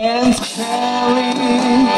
hands carry.